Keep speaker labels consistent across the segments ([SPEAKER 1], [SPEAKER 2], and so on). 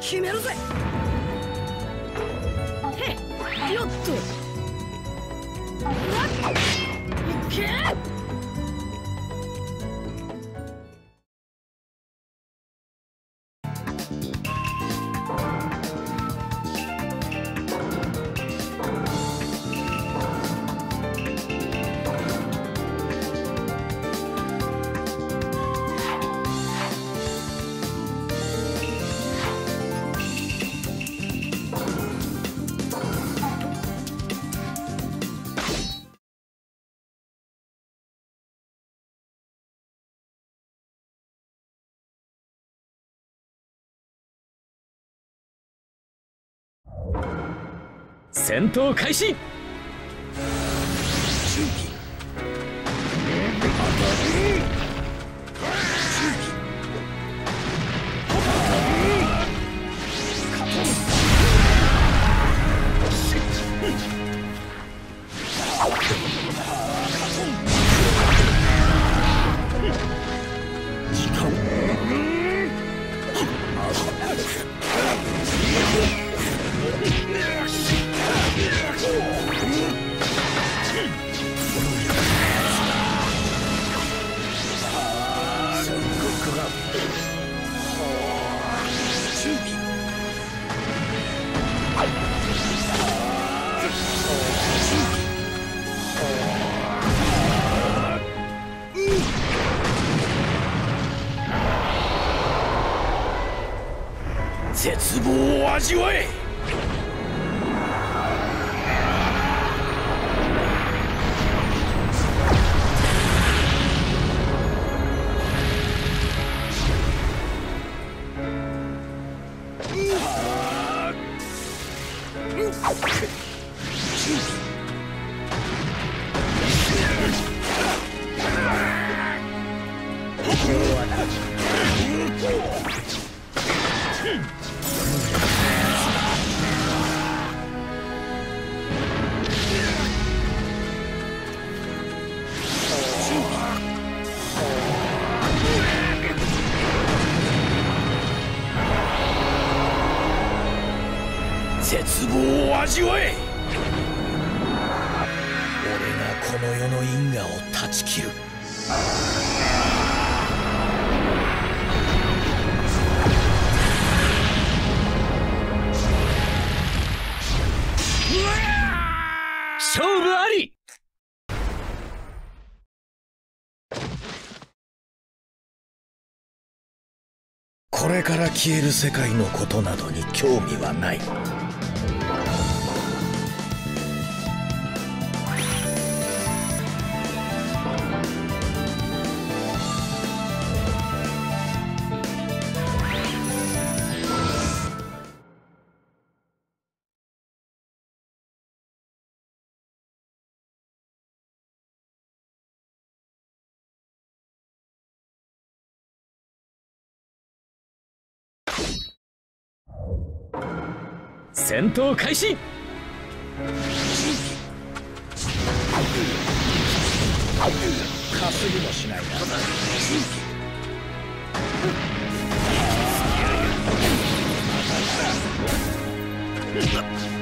[SPEAKER 1] 決めるぜ。へっよっと。いけ！戦闘開始嗯れから消える世界のことなどに興味はない。戦闘開始かすりもしないな。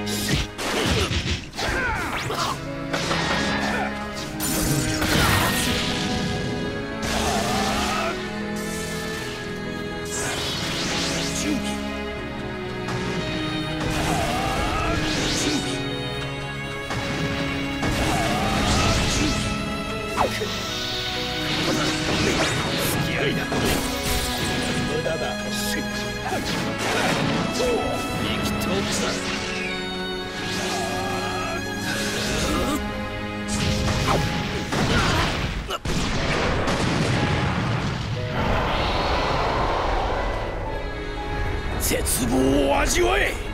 [SPEAKER 1] 絶望を味わえ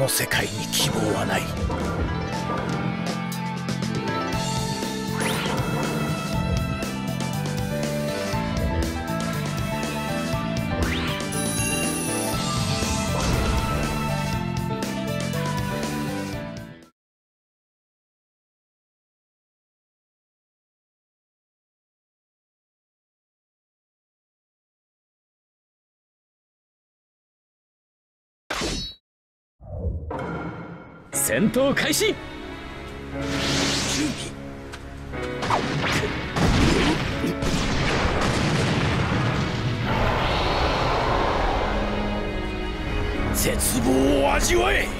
[SPEAKER 2] の世界に希望はない。
[SPEAKER 3] 戦闘開始。
[SPEAKER 2] 絶望を味わえ。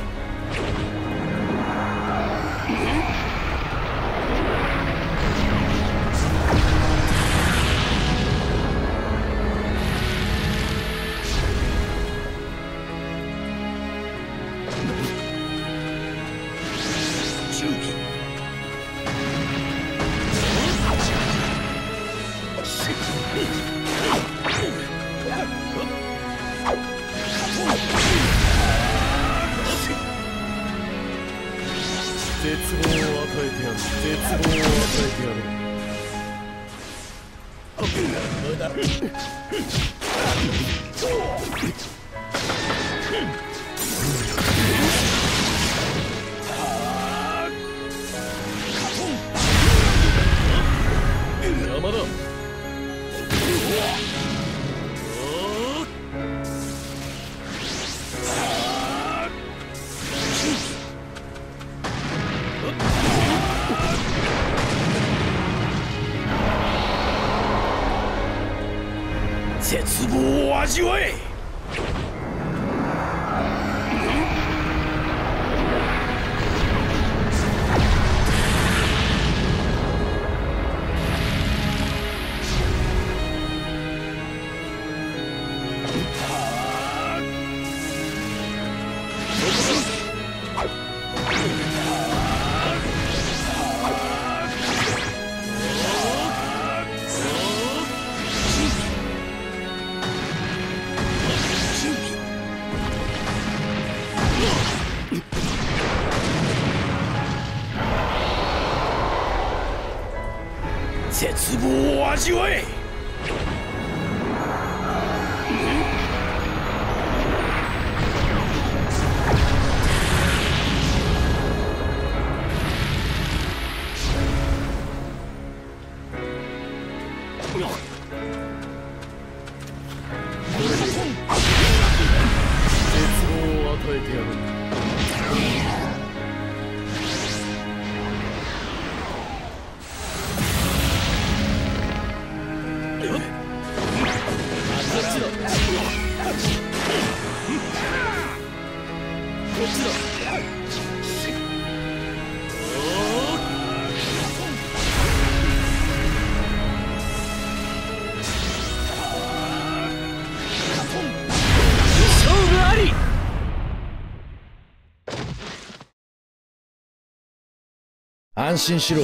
[SPEAKER 1] 安心しろ。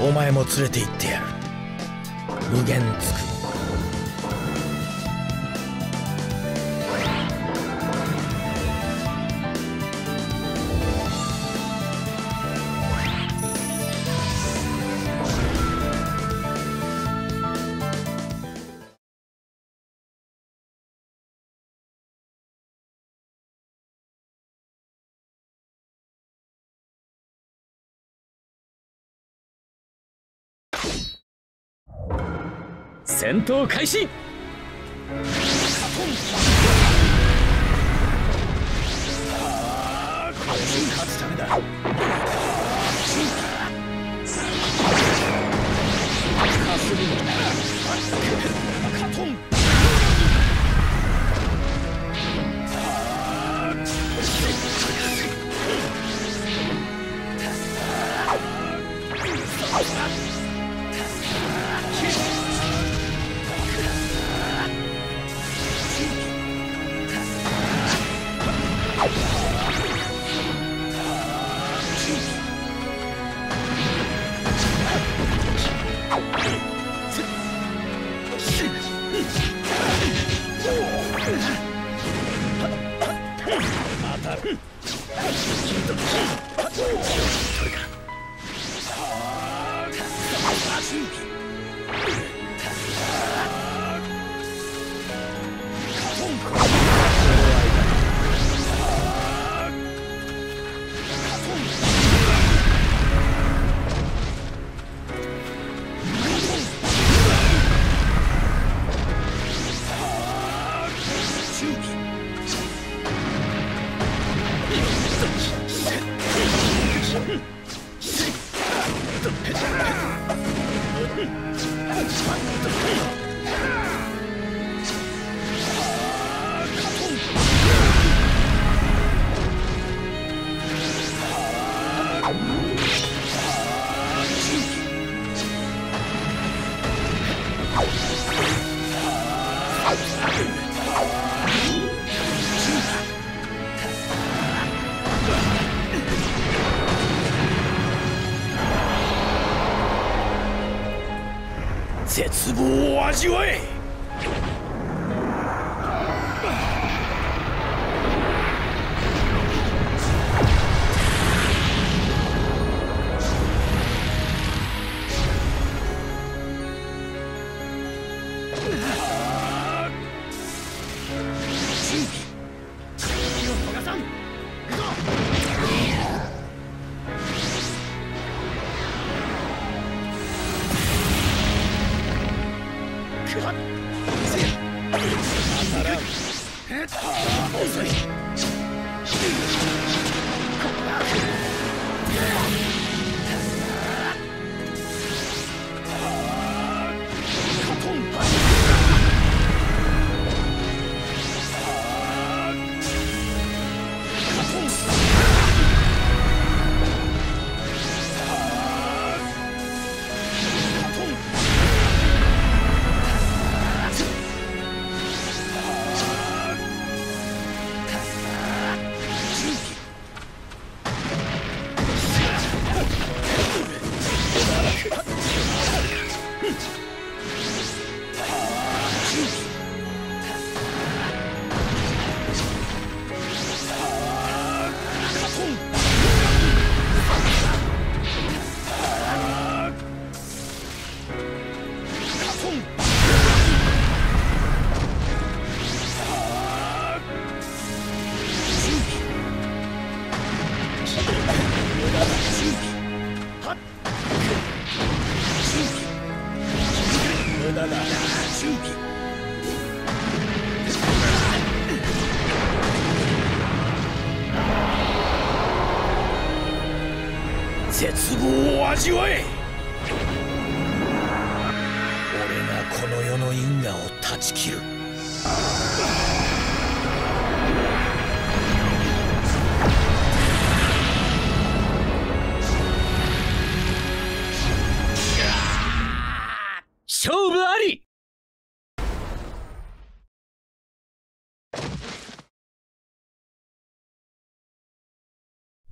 [SPEAKER 1] お前も連れて行ってやる。無限つく
[SPEAKER 2] 戦闘開始。
[SPEAKER 1] 勝つためだ。絶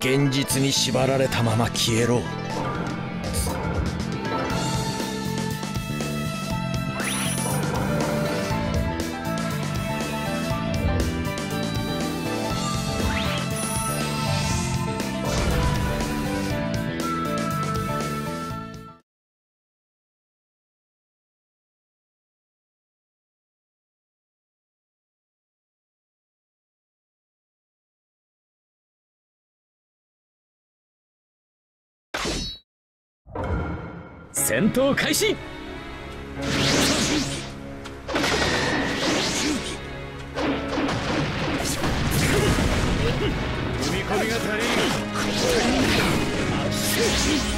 [SPEAKER 3] 現実に縛られたまま消えろ。戦闘開始。
[SPEAKER 1] 踏み込みが足り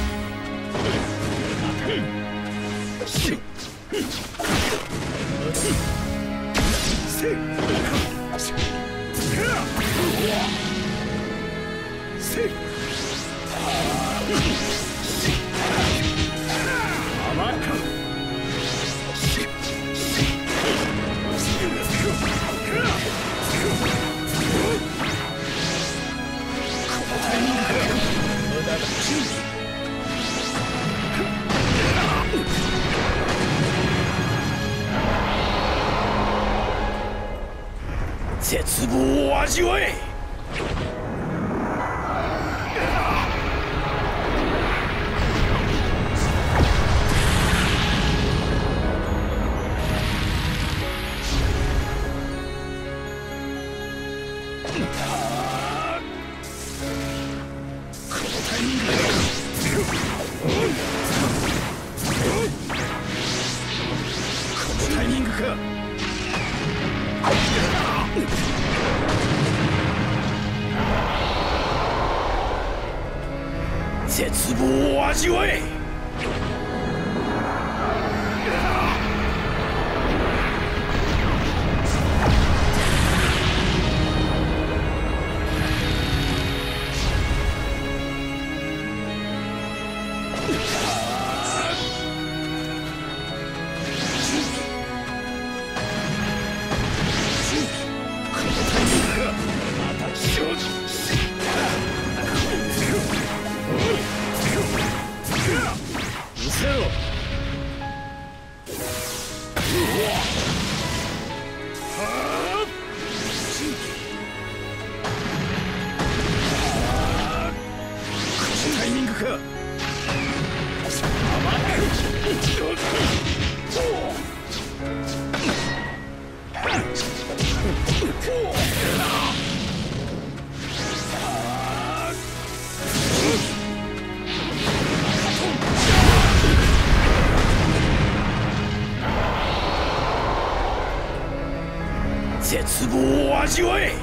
[SPEAKER 3] 继位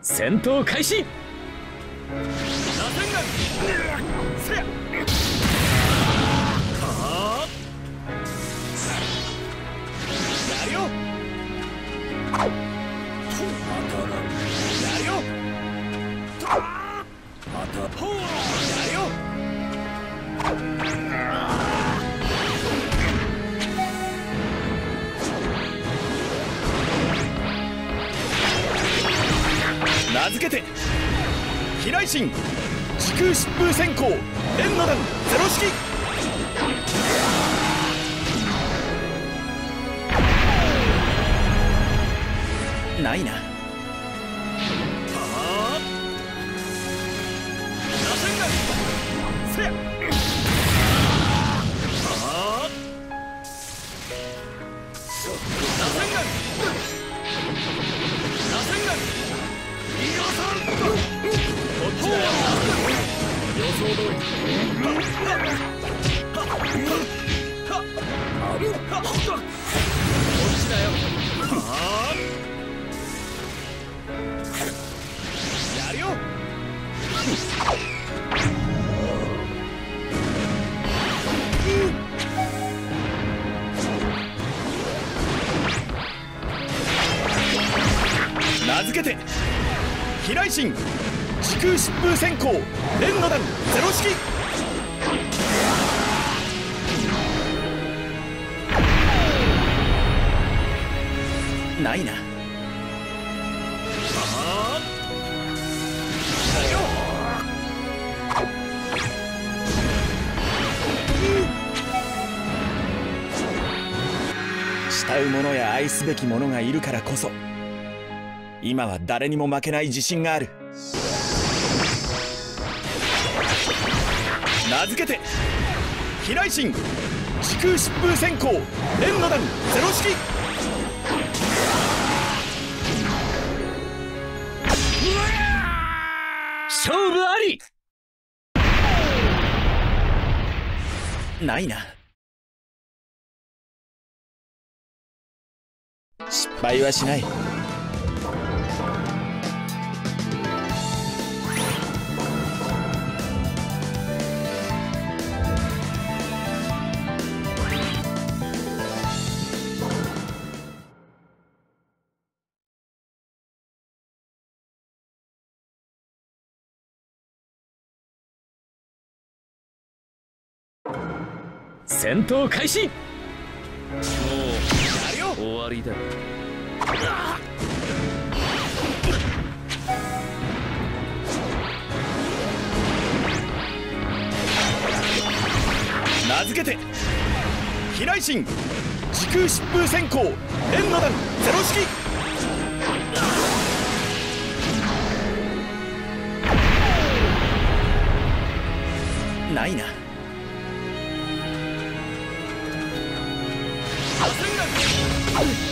[SPEAKER 3] 戦闘開始。やるよらんやるよ当たほうやるよ名付けて飛来神時空疾風閃光連の弾ゼロ式。ないな。すべき者がいるからこそ今は誰にも負けない自信がある。名付けて飛来神時空疾風閃光連の弾ゼロ式。失敗はしない。戦闘開始。もう終わりだ。名付けて飛来神時空疾風閃光連の弾ゼロ式。ないな。螺旋丸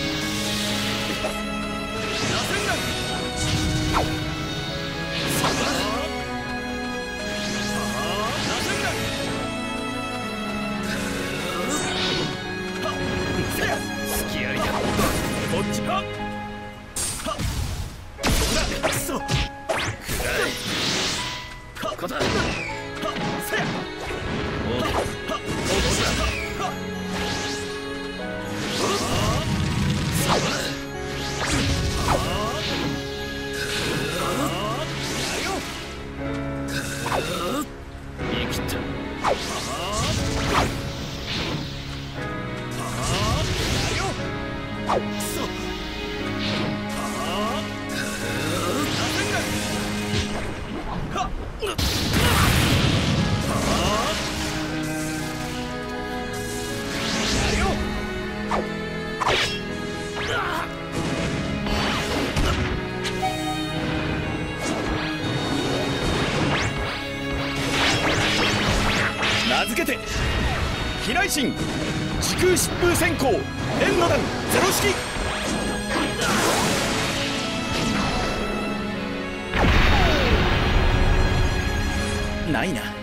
[SPEAKER 3] ないな。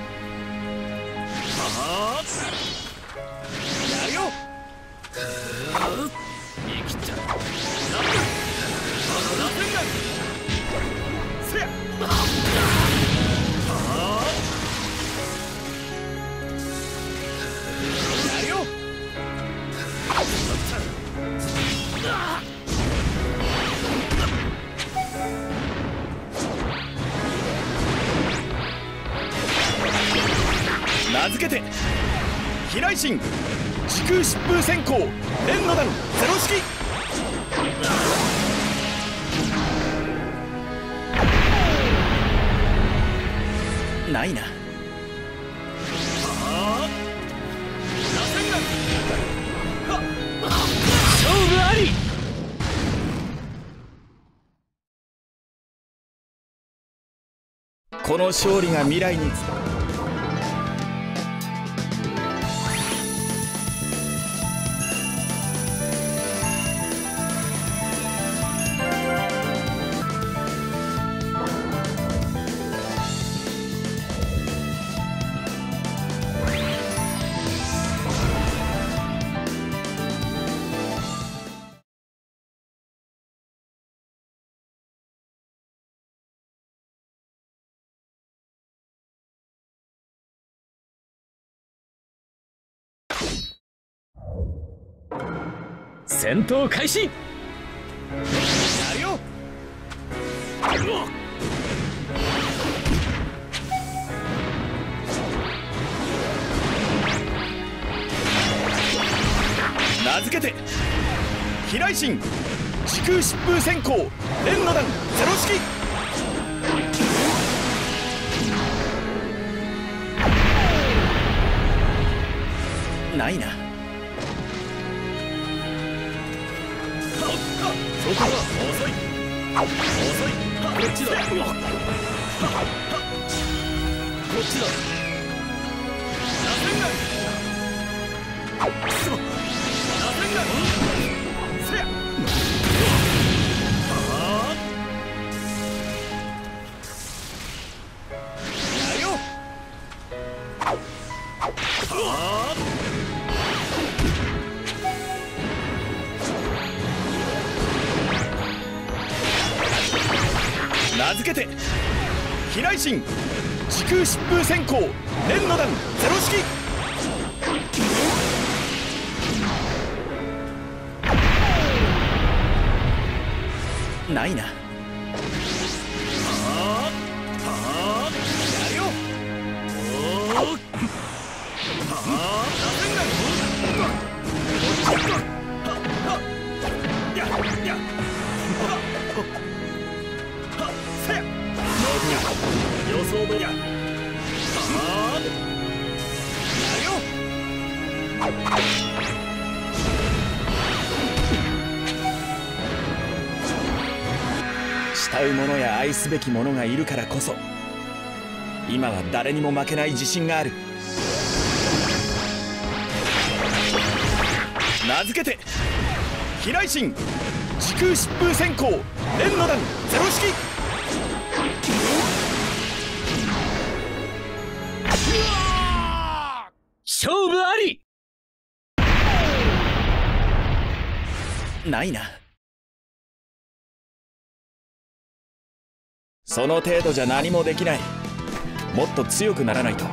[SPEAKER 3] の勝利が未来につ
[SPEAKER 4] 戦闘開始。
[SPEAKER 3] やるよ。名付けて飛来神時空疾風閃光連の弾ゼロ式。ないな。遅い。遅い。こっちだこっちだ螺旋がくそ螺旋がて飛来神時空疾風閃光連の弾ゼロ式。ないな。すべき者がいるからこそ今は誰にも負けない自信がある。名付けて飛来神時空疾風閃光連の弾ゼロ式。
[SPEAKER 4] 勝負あり。
[SPEAKER 3] ないな。その程度じゃ何もできない。もっと強くならないと。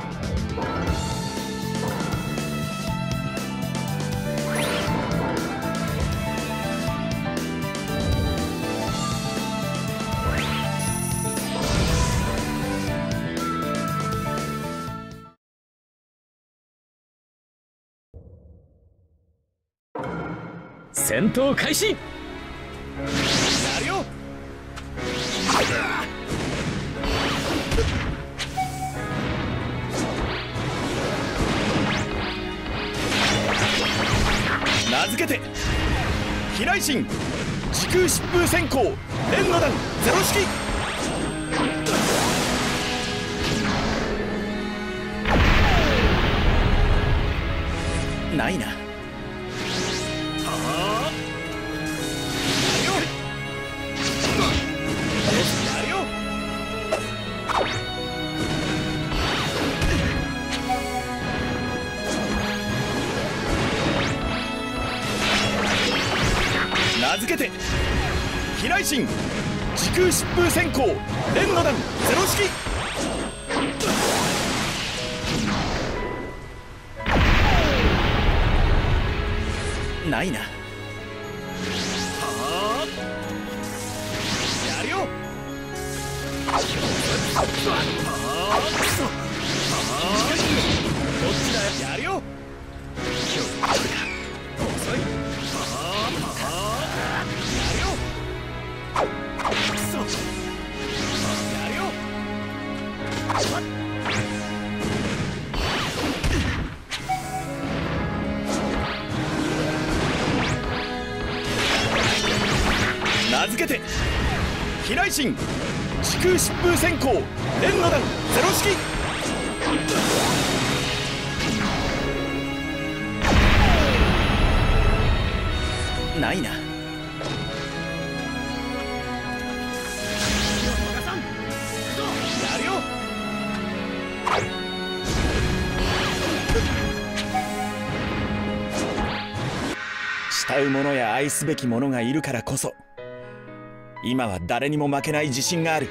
[SPEAKER 5] 戦闘開始。
[SPEAKER 3] 名付けて飛来神時空疾風閃光連の弾ゼロ式。ないな。すべき者がいるからこそ今は誰にも負けない自信がある。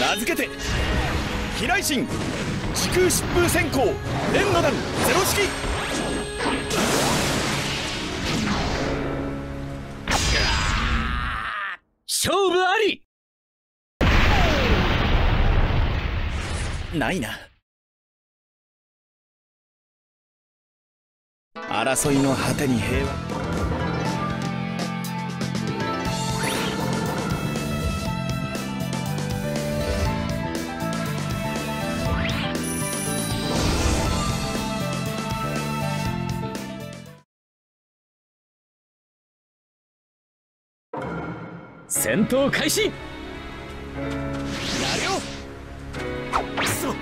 [SPEAKER 3] 名付けて飛来神時空疾風閃光連の弾ゼロ式。
[SPEAKER 5] 勝負あり！
[SPEAKER 3] ないな争いの果てに平和。
[SPEAKER 5] 戦闘開始。
[SPEAKER 3] やるよ。くそや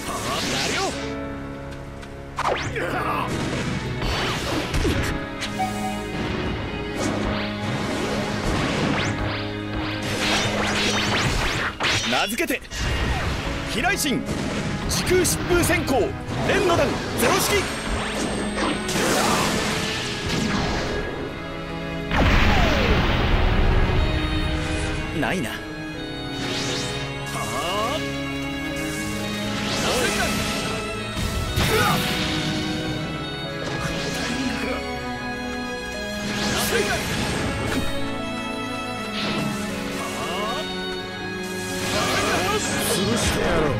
[SPEAKER 3] るよ。名付けて飛来神時空疾風閃光連の弾ゼロ式。ないな。はあ
[SPEAKER 2] 潰してやろう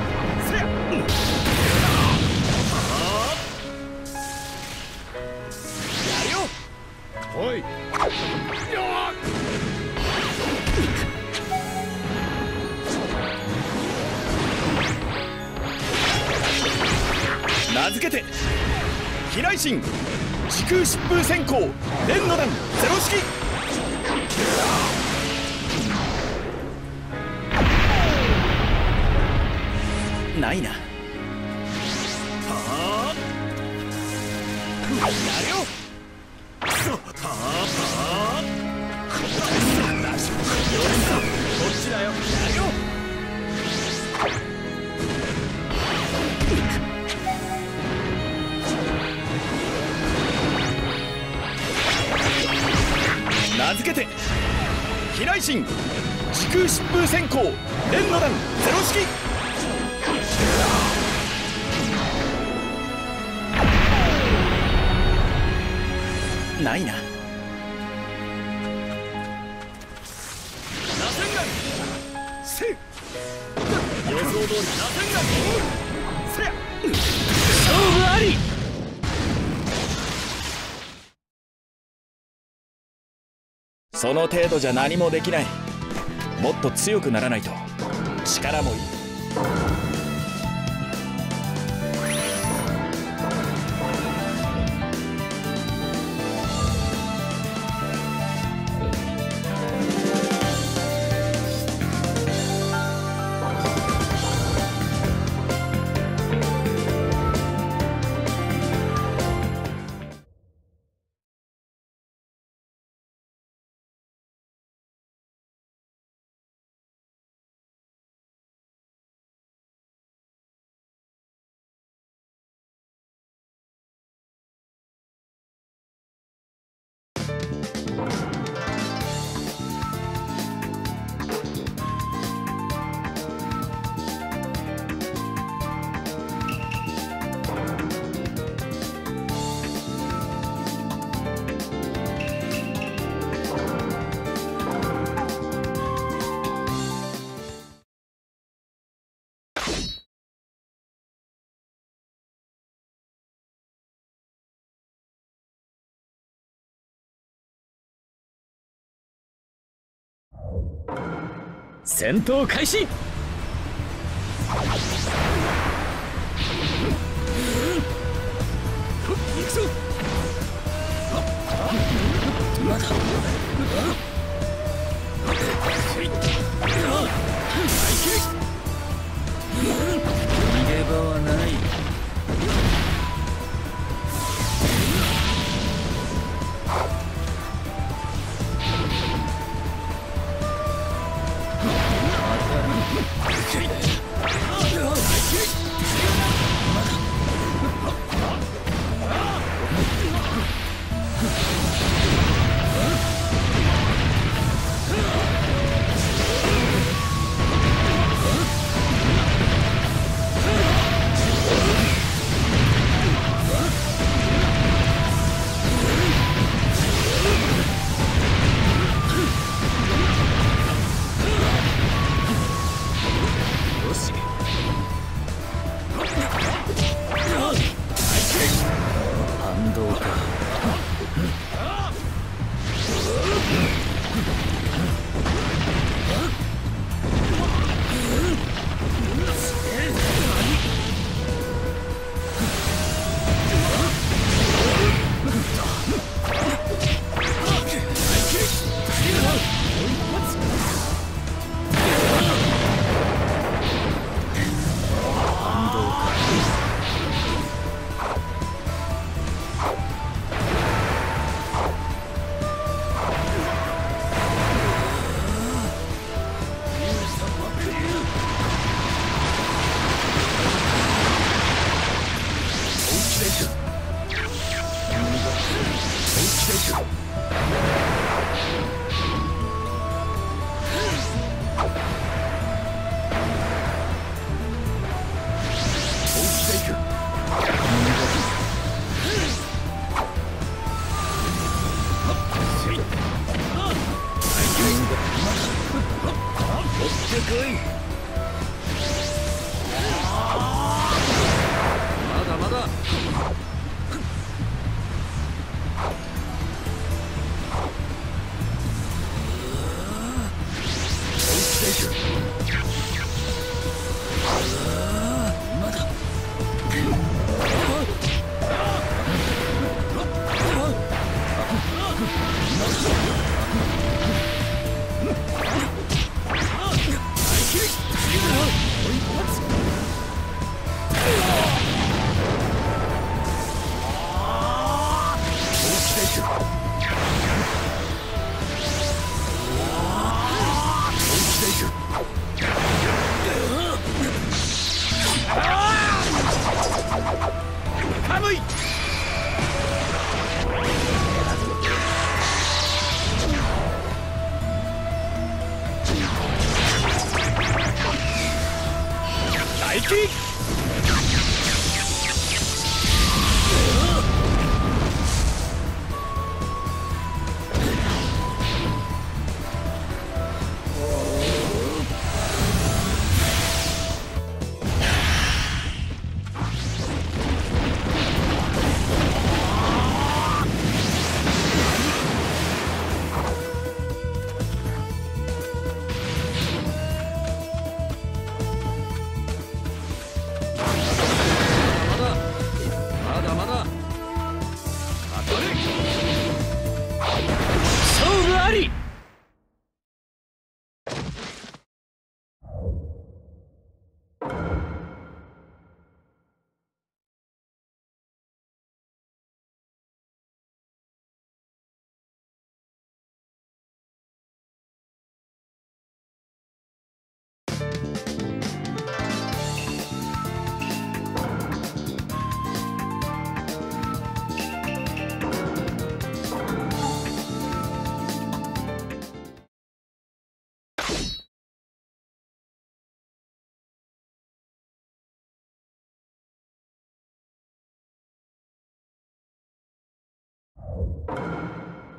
[SPEAKER 3] やよ。
[SPEAKER 2] おい。
[SPEAKER 3] 名付けて飛来神時空疾風閃光連の弾ゼロ式。ないな。はあやるよはあはあこっちだよやるよ名付けて飛来神時空疾風閃光連の弾ゼロ式。ないな。その程度じゃ何もできない。もっと強くならないと。力もいい。
[SPEAKER 1] 戦闘開始。行くぞ。まだ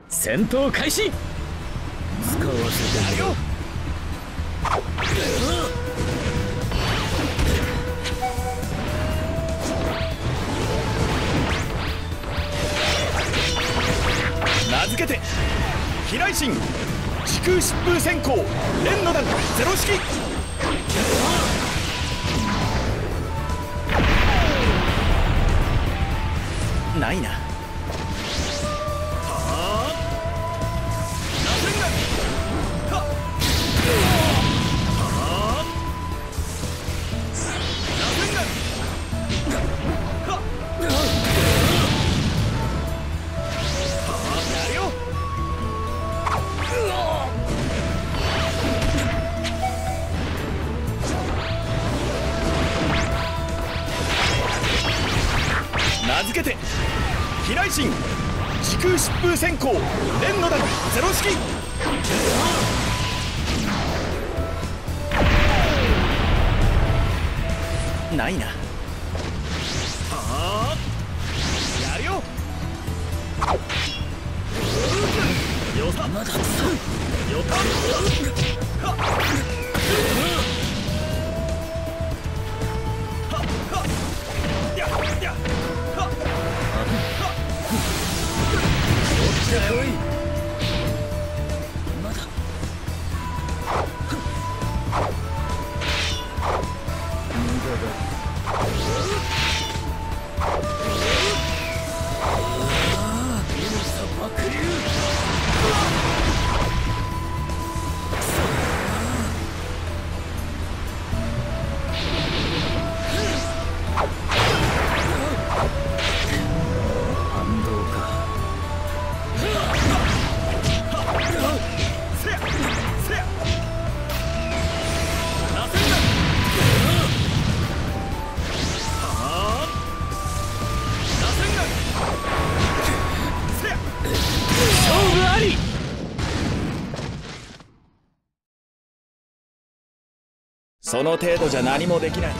[SPEAKER 2] 戦闘開始。
[SPEAKER 6] 使わせて
[SPEAKER 3] やるよ名付けて飛来神時空疾風閃光連の弾ゼロ式。ないな。空疾風閃光連の弾ゼロ式な。いなやるよ。よさまだよた
[SPEAKER 6] こい
[SPEAKER 3] その程度じゃ何もできない。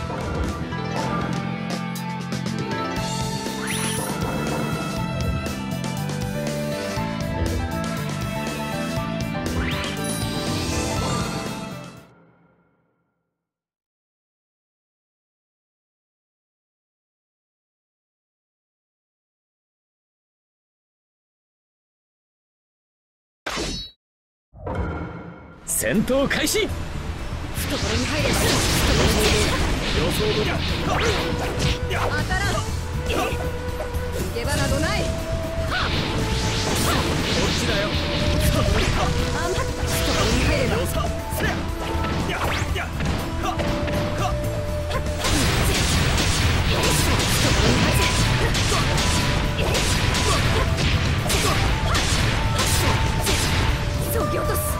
[SPEAKER 2] 戦闘開始。
[SPEAKER 7] 懐に入れば
[SPEAKER 3] 予想通りや
[SPEAKER 7] 当たらん逃げ場などない
[SPEAKER 2] こっちだよ
[SPEAKER 7] あまった懐に入れば
[SPEAKER 3] よさせやややはは
[SPEAKER 7] そぎ落とす。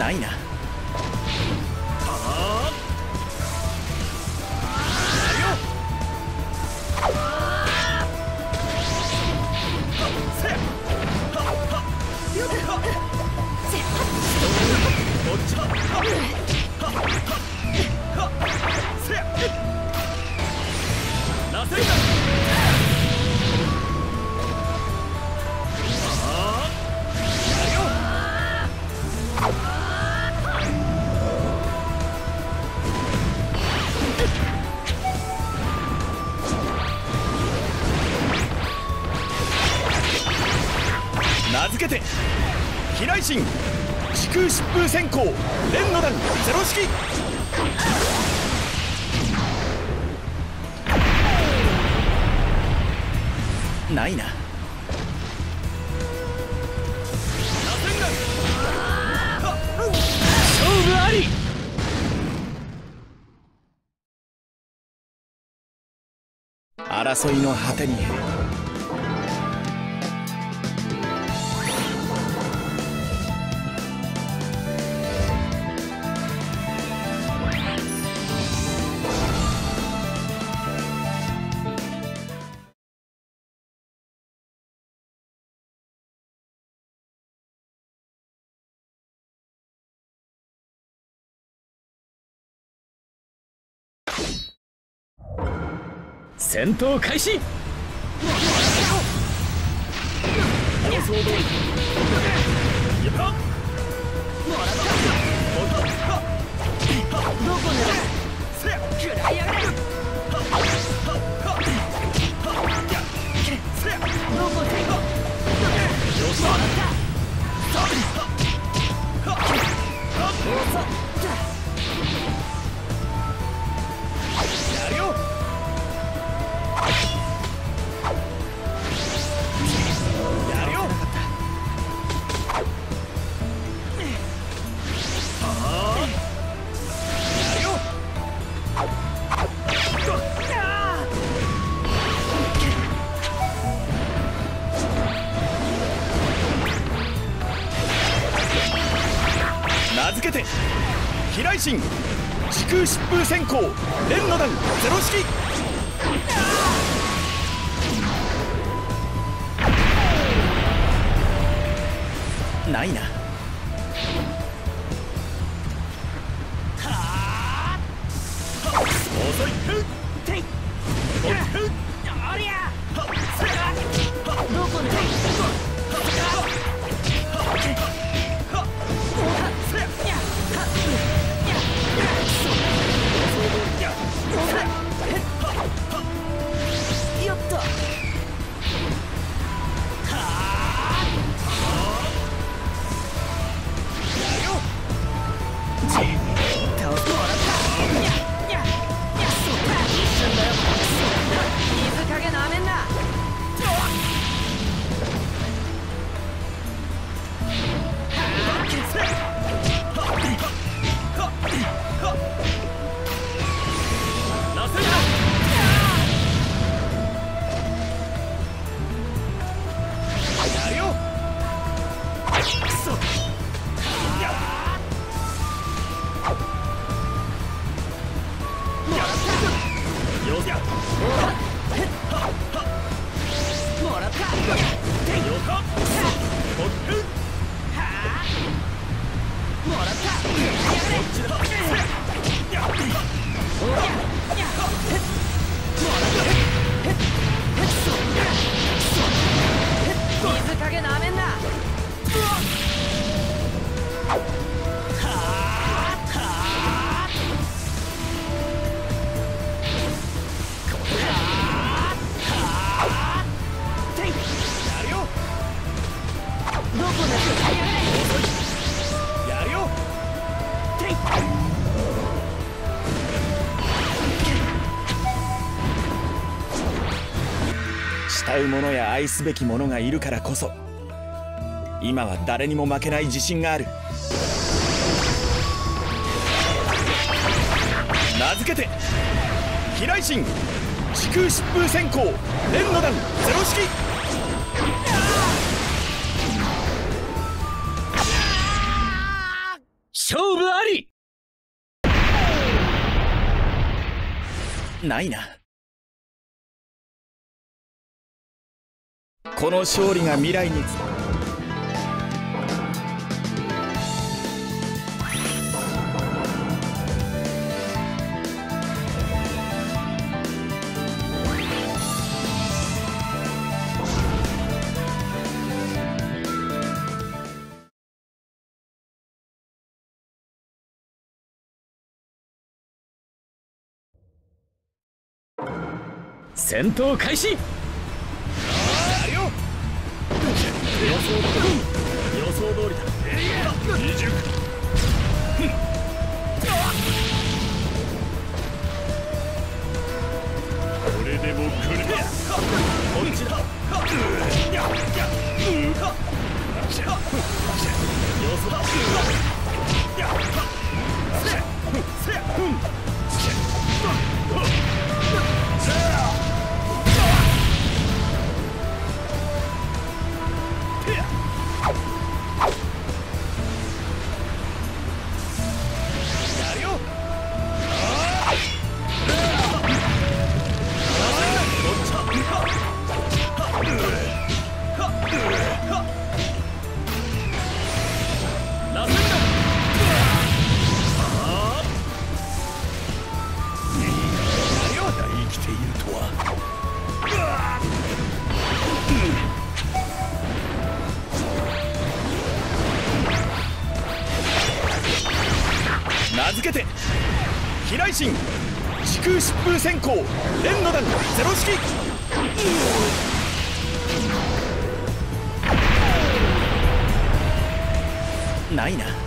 [SPEAKER 3] ないな。争いの戦闘開始。予想通りやる者や愛すべき者がいるからこそ今は誰にも負けない自信がある。名付けて飛来神時空疾風閃光連の弾ゼロ式。勝負あり。ないな。この勝利が未来につ戦闘開始。予想通りだ。
[SPEAKER 2] 未熟これでも来る
[SPEAKER 3] こっちだ。予想だ。先行。連の弾ゼロ式。ないな。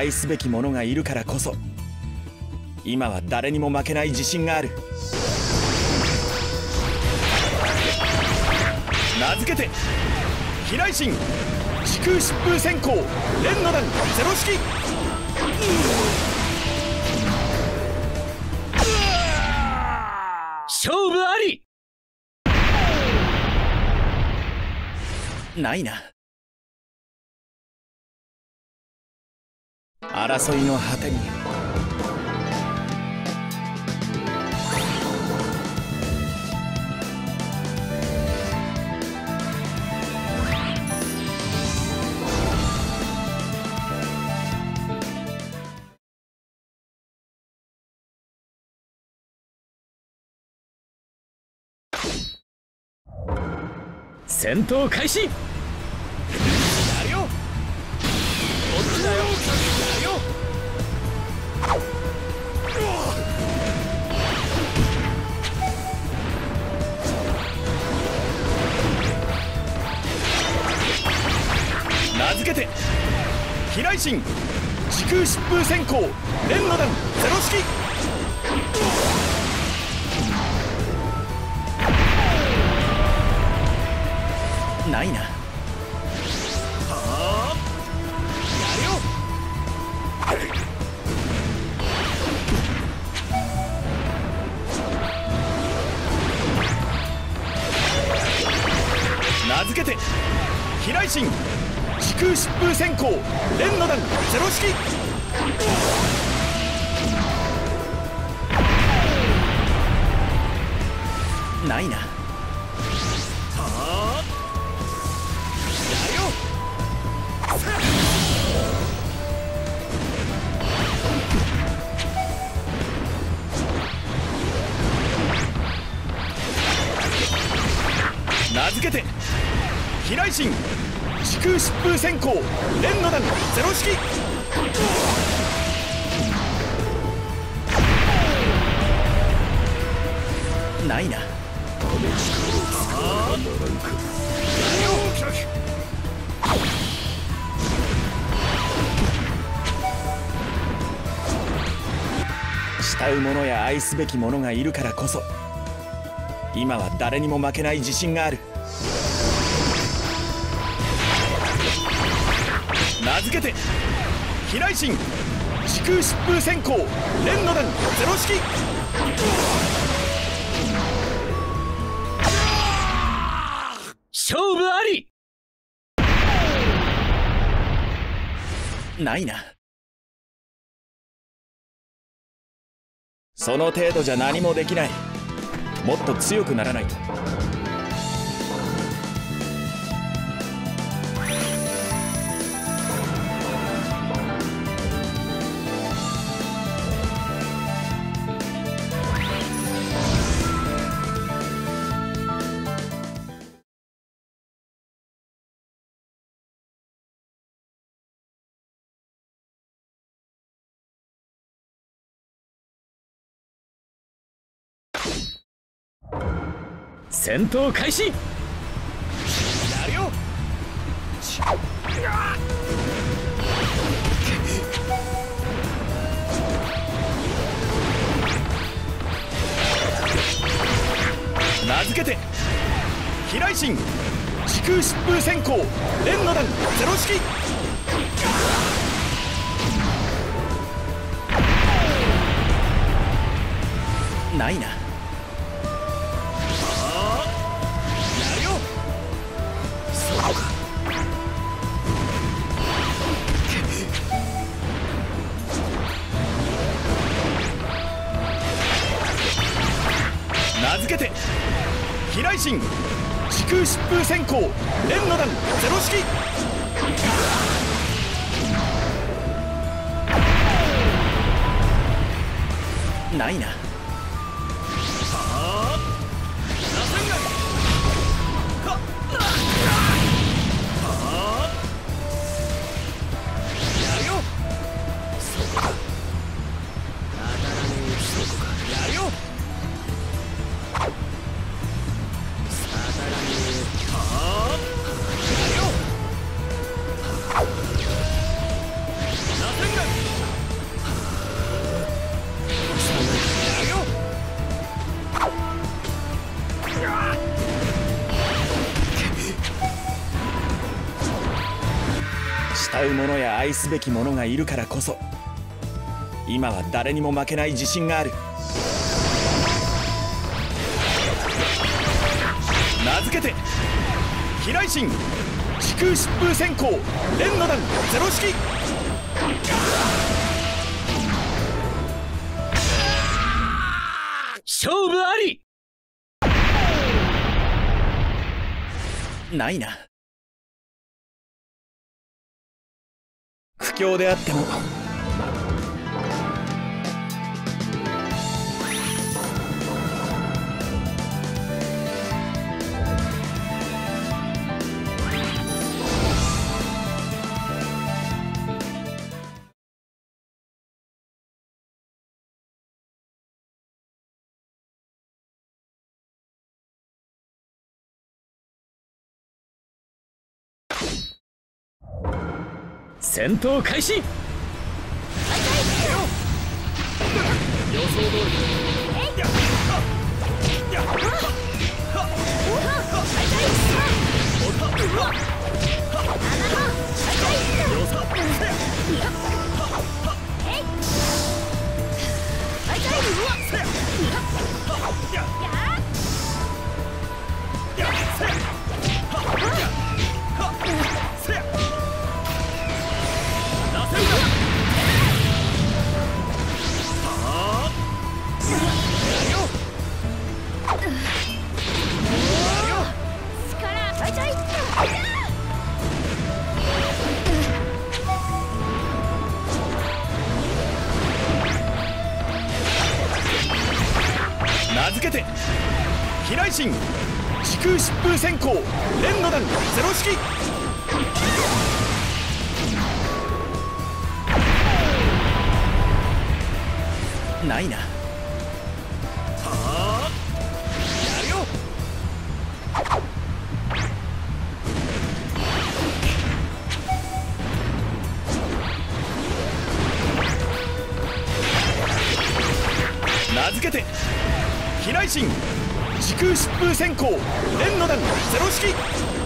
[SPEAKER 3] 愛すべき者がいるからこそ今は誰にも負けない自信がある。名付けて飛来神時空疾風閃光連の弾ゼロ式。
[SPEAKER 6] 勝負あり。
[SPEAKER 3] ないな争いの果てに。
[SPEAKER 6] 戦闘開始！
[SPEAKER 3] けて飛来神時空疾風閃光連の弾ゼロ式。ないな。はあやるよ。名付けて飛来神空疾風閃光連の弾ゼロ式。ないな。やるよ。名付けて飛来神時空疾風閃光連の弾ゼロ式。ないな。慕う者や愛すべき者がいるからこそ今は誰にも負けない自信がある。けて飛来神時空疾風閃光連の弾ゼロ式。
[SPEAKER 7] 勝負あり。
[SPEAKER 3] ないな。その程度じゃ何もできない。もっと強くならないと。
[SPEAKER 7] 戦闘開始。
[SPEAKER 3] やるよ。名付けて飛来神時空疾風閃光連の弾ゼロ式。ないな。けて飛来神時空疾風閃光連の弾ゼロ式。ないな。慕う者や愛すべき者がいるからこそ今は誰にも負けない自信がある。名付けて飛来神時空疾風閃光連の弾ゼロ式。
[SPEAKER 7] 勝負あり。
[SPEAKER 3] ないな。境であっても
[SPEAKER 7] 戦闘開始。
[SPEAKER 3] 名付けて飛来神時空疾風閃光連の弾ゼロ式。ないな。風先行。連の弾ゼロ式。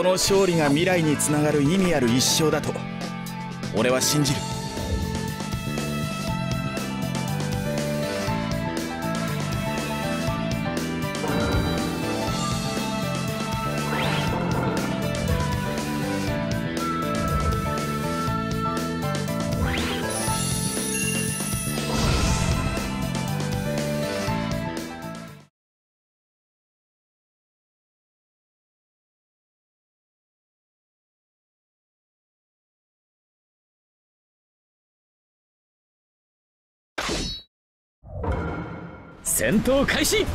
[SPEAKER 3] この勝利が未来につながる意味ある一生だと俺は信じる。
[SPEAKER 6] 戦闘開始。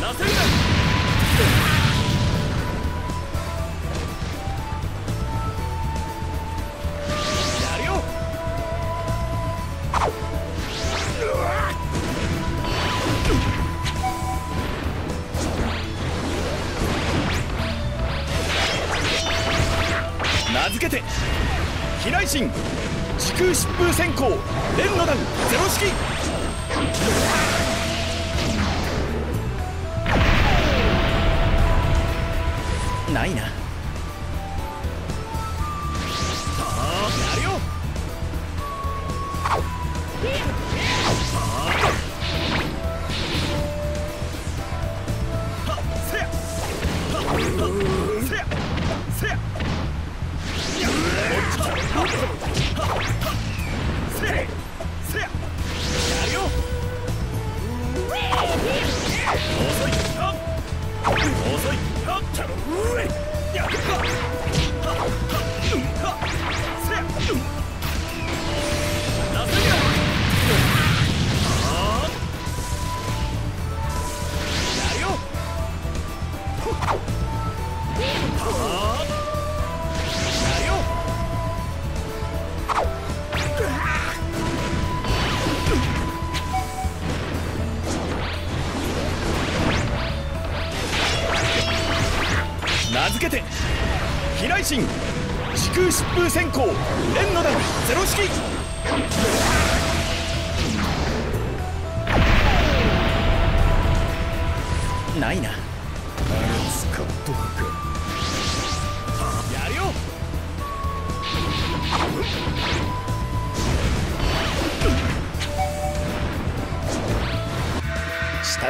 [SPEAKER 2] なせるな
[SPEAKER 3] 名付けて飛来神時空疾風閃光連の弾ゼロ式。ないな。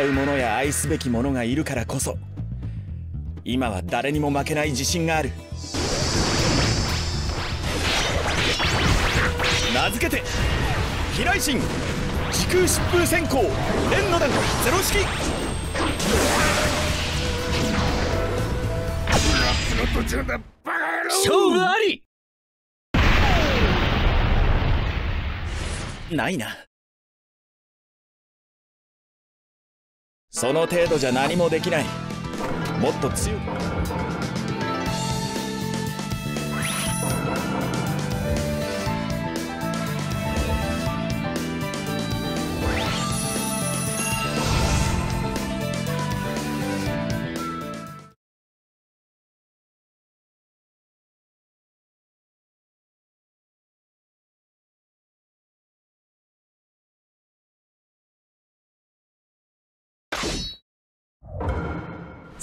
[SPEAKER 3] う者や愛すべき者がいるからこそ今は誰にも負けない自信がある。名付けて飛来神時空疾風閃光連の弾ゼロ式。
[SPEAKER 6] 勝負あり。
[SPEAKER 3] ないな。その程度じゃ何もできない。もっと強く。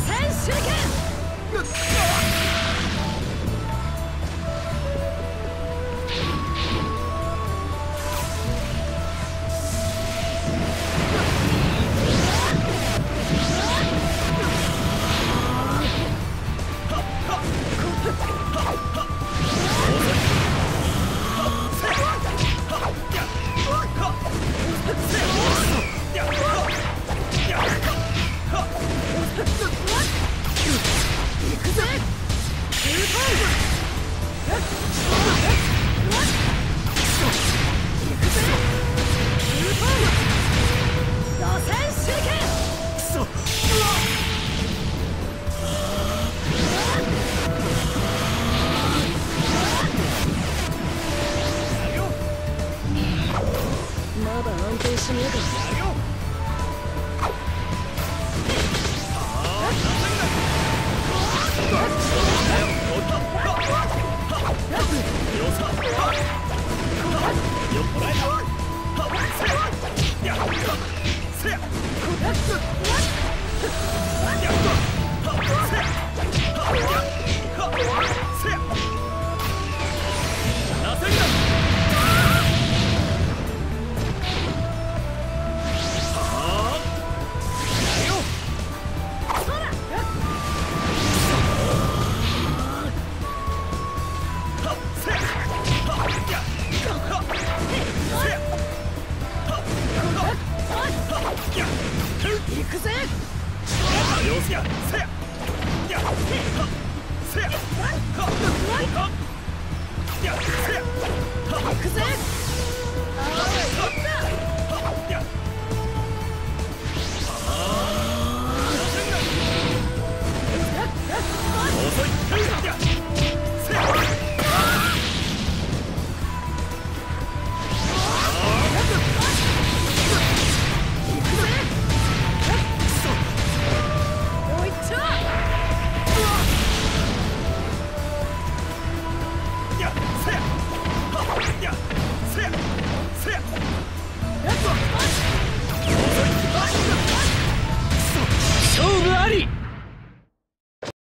[SPEAKER 6] 戦
[SPEAKER 7] 手剣